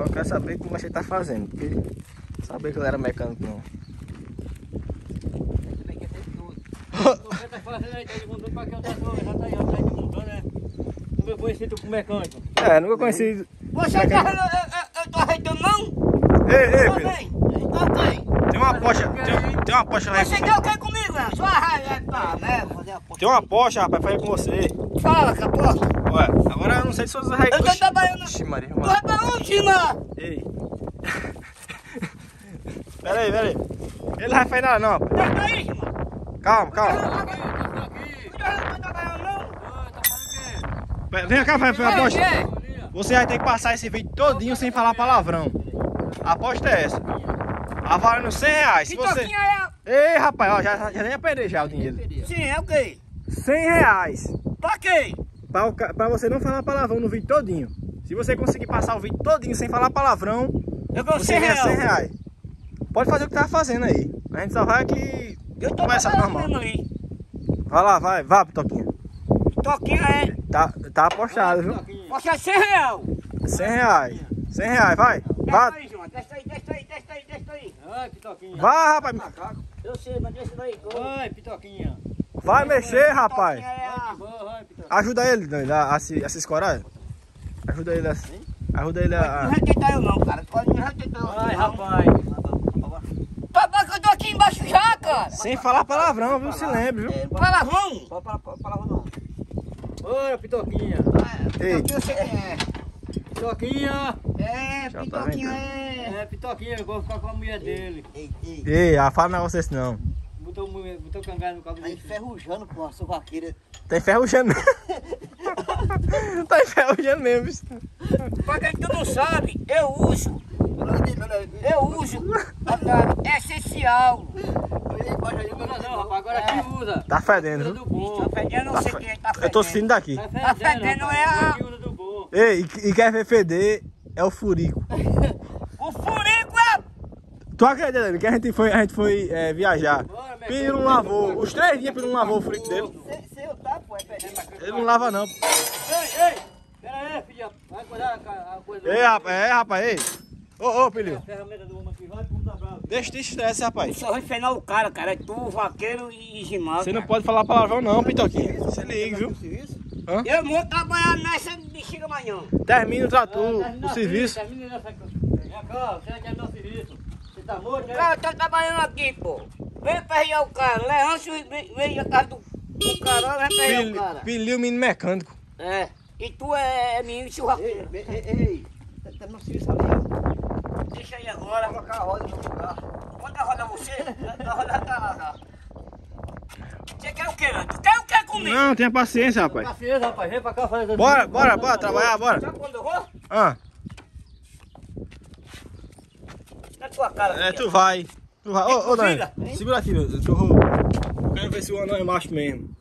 Agora eu quero saber como você tá fazendo, porque saber que ele era mecânico não. Você tá fazendo aí, tá desmontando pra que eu tô já tá aí, já tá aí desmontando, né? Nunca conheci tu como mecânico. É, nunca conheci. Você tá, eu, eu, tô arretando não? Ei, ei, Tô filho. bem. Tô bem. Tem uma aposta. Tem, tem uma aposta lá. Você quer o que comigo, velho? Só arraia, tá, né? Fazer a porra. Tem uma aposta, rapaz, ir com você. Fala, caposta. Ué, não sei se você vai. Eu tô trabalhando. Ixi, Maria. Tu vai pra onde, Gina? Ei. Pera aí, pera aí. Ele não vai fazer nada não, rapaz. Tá aí? Calma, calma. Tá tá? Pera, Vem cá, vai, aposta. Você vai ter que passar esse vídeo todinho sem falar palavrão. A aposta é essa. A valendo 100 reais. Se você... é? Ei, rapaz, ó, já, já nem ia perder já o dinheiro. Sim, é o quê? 100 reais. Pra quê? Pra você não falar palavrão no vídeo todinho. Se você conseguir passar o vídeo todinho sem falar palavrão, Eu ganho você 100 ganha reais. 100 reais. Pode fazer o que tá fazendo aí. A gente só vai aqui Eu tô começar trabalhando normal. mesmo ali. Vai lá, vai, vai, Pitoquinha. Toquinha é. Tá, tá apostado, viu? Toquinho. Poxa, 100 reais. 100 reais. 100 reais, vai. Vai, aí, João. Desce aí, desce aí, desce aí, desce aí. Ai, Pitoquinha. vai rapaz. Eu sei, mas desce daí. Vai, Pitoquinha. Vai mexer, rapaz. Toquinha é a- Vai, vai, Pitoquinha. Ajuda ele, Danilo, a, a, se, a se escorar. Ajuda ele a. Ajuda ele Não a. vai tentar eu não, cara. Pode não eu Vai, não. rapaz. Tá bom que eu tô aqui embaixo já, cara. Sem falar palavrão, viu? Se lembre, viu? Palavrão. Oi, Pitoquinha. Ei. Toquinha eu sei quem é. Pitoquinha. É, tá Pitoquinha é. É, Pitoquinha, eu vou ficar com a mulher dele. Ei, ei, Ei, ah, fala um negócio desse não. Botou, botou cangado no cabo tá do enferrujando com a sovaqueira. Tá enferrujando. tá enferrujando mesmo. bicho. Pra quem tu não sabe, eu uso. Eu uso a- essencial. Não, rapaz, agora quem usa? Tá fedendo. Tá fedendo, não Tá sei quem tá fedendo. Eu tô sentindo daqui. Tá fedendo, rapaz. é a-. Ei, e, quer ver feder é o furico. O furico é. Tu acredita, Danilo, que a gente foi, a gente foi é, viajar. Piro não lavou. Os três dias Piro não lavou o furico dele. Ele não lava não. Ei, ei. Pera aí, filha. Vai cuidar a, coisa Ei, rapaz, é, rapaz, ei. Ô, ô, bravo. Deixa de estresse, rapaz. Só vai enfrenar o cara, cara. É tu, vaqueiro e Gimar. Você não pode falar palavrão não, Pitoquinha. Se liga, viu? Eu vou trabalhar nessa bexiga amanhã. Termina o trator, Termina o serviço. Termina nessa. Vem cá, você vai terminar o serviço. Você tá morto, né? cara tá trabalhando aqui, pô. Vem perrear o cara. Vem, vem a casa do, do cara, vem perrear o Pili- cara. Piliu menino mecânico. É. E tu é, é menino Ei, churrasqueiro. ei, ei, ei. Tá, tá no serviço ali. Deixa aí agora. Colocar a roda no lugar. Quanta roda você? A roda tá lá. Você quer o quê, Leandro? Tu quer o quê comigo? Não, tenha paciência, rapaz. Paciência, rapaz. Vem pra cá fazer Bora, bora, bora, trabalhar, bora. Sabe quando eu vou? Ah, Na tua cara. é, tu vai. Tu vai. Ô, ô, Dani, segura aqui, meu. Ver se o anão é macho mesmo.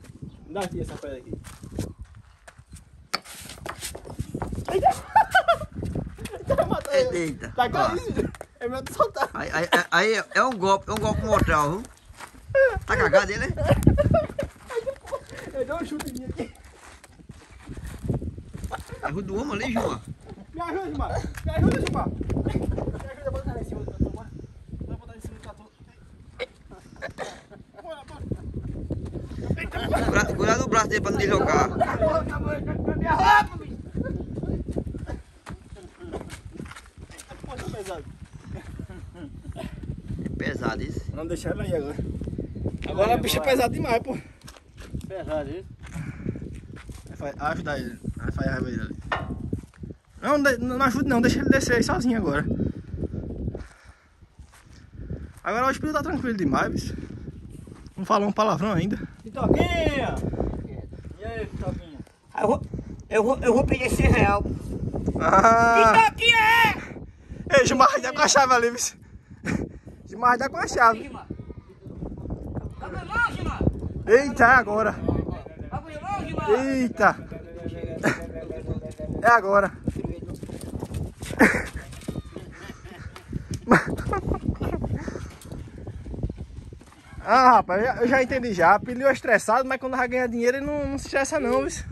Dá aqui essa pedra aqui. Eita. Tá Ó, isso? É melhor tu soltar. Aí, aí, aí é- é um golpe, é um golpe mortal, viu? Tá cagado ele, né? Eu dou um chute em mim aqui. Erro do homem ali, João. Me ajuda, Gilmar. Me ajuda, Gilmar. Me ajuda a botar lá em cima do trator, vai. Vai botar em cima do trator. Bora, bora. Cuidado- Não minha roupa, bicho. Pô, tá pesado. Pesado isso. Vamos deixar ele aí agora. Agora a bicha é pesada demais, pô. Pesado isso. Vai ajudar ele. Vai fazer raiva dele ali. Não, de- não ajude não, deixa ele descer aí sozinho agora. Agora o espírito tá tranquilo demais, bicho. Não falou um palavrão ainda. Pitoquinha! Eu vou, eu vou, eu vou pedir 100 real. Ah! Que toquinha é? Ei, Gilmar, dá com a chave ali, bicho. Gilmar, dá com a chave. Gilmar. Tá? Eita, é agora. Tá? Eita. É agora. Ah, rapaz, eu já- eu já entendi já. Pilhou estressado, mas quando vai ganhar dinheiro ele não, não se estressa não, bicho.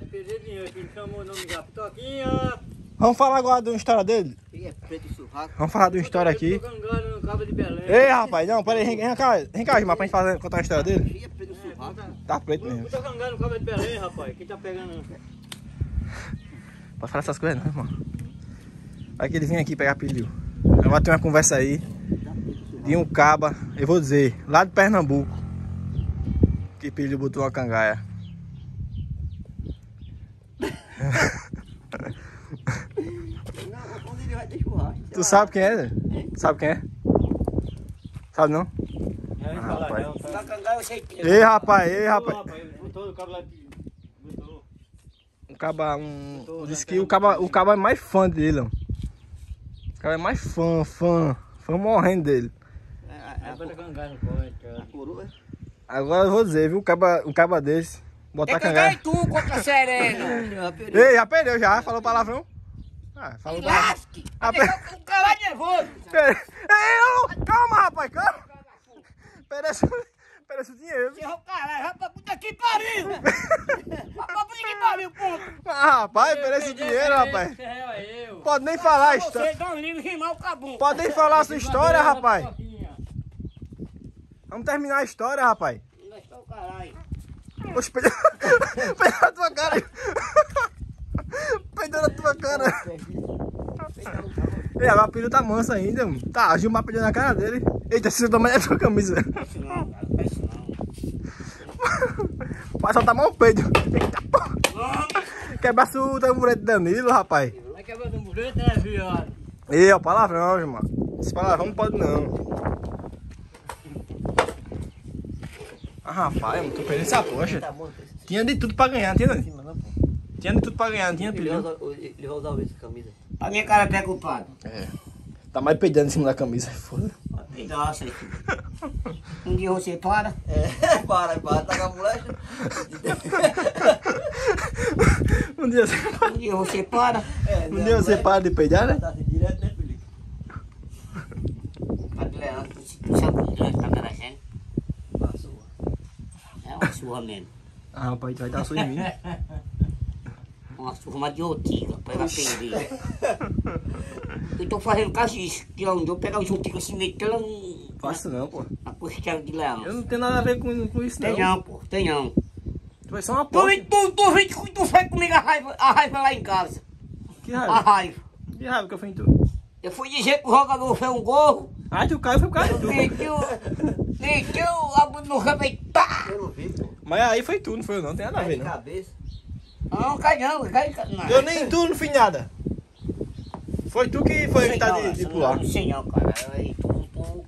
É perder dinheiro, ele chamou o nome já. Pitoquinha! Vamos falar agora de uma história dele? É. Vamos falar de uma história aqui. Ei, rapaz, não, pera aí, vem cá, vem cá, Gilmar, pra gente fazer, contar uma história dele. É preto É, surraco. bota- Tá preto mesmo. Bota cangando no cabo de Belém, rapaz. Quem tá pegando? Pode falar essas coisas não, irmão. Vai que ele vem aqui pegar pediu. Agora tem uma conversa aí de um caba, eu vou dizer, lá de Pernambuco, que pediu botou uma cangaia. Não, onde ele vai ter churrasco? Tu sabe quem é? Zé? Sabe quem é? Sabe não? Vem Ah, falar, rapaz. não. Tá... Sei que. Ei, rapaz, ei, Botou, rapaz. Botou o cabo lá. de- Botou. Um caba, um. Disse que o caba, o caba é mais fã dele, ó. O cara é mais fã, fã, fã morrendo dele. Agora eu vou dizer, viu? O caba, um caba desse. Botar Tem cangar cangaia. e tu contra sereno. Ei, já perdeu já, falou palavrão. Ah, falou palavrão. Lasque. Ah, O cara é nervoso. Pera- Ei, eu- calma, rapaz, calma. Perece, perece o dinheiro. Você é o caralho, rapaz, puta que pariu. Rapaz, puta que pariu, ponto. Ah, rapaz, perece o dinheiro, rapaz. É. Pode nem falar a história. Um. Pode nem falar a sua história, rapaz. Vamos terminar a história, rapaz. Gastou o caralho. Oxe, peidou peidou na tua cara. Peidou na tua cara. Agora o filho tá manso ainda. mano. Tá, a Gilmar peidou na cara dele. Eita, se você tomar a tua camisa. Isso não, cara, não isso não. Vai soltar mais um peido. Eita, porra. Quebrasse o tamborete do Danilo, rapaz. Vai quebrar um burete, né, viado? Ei, ó, palavrão, Gilmar. Esse palavrão não pode não. Ah, rapaz, mano, tô perdendo essa poxa. Bom, Tinha de tudo pra ganhar, tinha? Tinha de tudo pra ganhar, tinha Ele vai usar, ele vai usar essa camisa. A minha cara é culpado. É. Tá mais peidando em cima da camisa, foda. Nossa, um dia você para. É, para, para, tá com a moleque. Um dia você, Um dia você para. É, um dia você para de peidar, né? Tá assim né, Felipe? Adriano, tu sabe onde nós tá agradecendo? Passou. Uma surra mesmo. Ah, rapaz, tu vai dar sua em mim. Uma surra de otiga, pra ela perder. Eu tô fazendo caso que é onde eu pegar os e meter lá no- Faço não, pô. na costela de leão. Eu não tenho nada a ver com, com isso, Tem não. não, pô, tem não. Tu vai só uma Tu, porta. tu, tu, vem que tu fez comigo a raiva, a raiva lá em casa. Que A raiva. raiva. Que raiva que eu fui em tu. Eu fui dizer que o jogador fez um gol, Ah, tu caiu, foi por causa de tu. A bunda no ramo e pá! Eu não vi, pô. Mas aí foi tu, não foi eu não, tem nada a Cai ver, de não. cabeça. Não, cai não, cai, não. Eu nem tu não fiz nada. Foi tu que foi evitar não, de, de pular. Não sei não, cara. Aí tu, tu,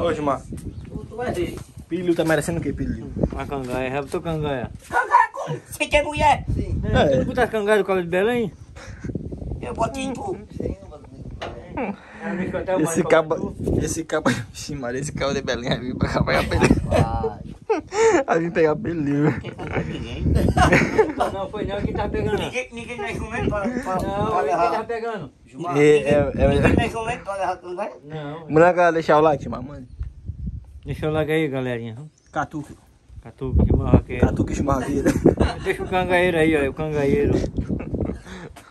Ô, Gilmar. tu, tu vai ver. Pilho tá merecendo o quê, Pilho? Uma cangaia, já botou cangaia. Cagaco, você quer mulher? Sim. É. Tu não botar cangaia do cabo de Belém? Eu boto em tu. Sim, vai Esse cabo. Esse cabo. Ixi, Maria, esse cabo de Belém vai vir pra cá pegar pelho. Vai, Vai vir pegar pelho. não ninguém. Não, foi não, quem tá pegando? Ninguém, ninguém mais comendo pra, pra, Não, pra quem tá pegando? Gilmar, É, é, ninguém é. mais comendo pra levar? Não. Mulher, galera, deixar o like, mano. Deixa eu largar aí, galerinha. Catuque. Catuque, marraqueiro. Catuque chimarreira. Deixa o cangaeiro aí, ó, o cangaeiro.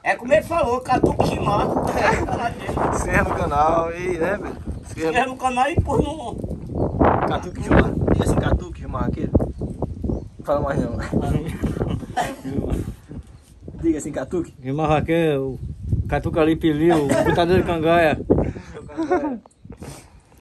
É como ele falou, catuque chimar. Se inscreva no canal e, né, velho? Se inscreva Inscreve no canal e pôs no. Gilmar. Diga assim, Catuque Chimarreira. Não fala mais não. Diga assim, Catuque. E marraqueiro, o catuca ali peliu, de cangaia.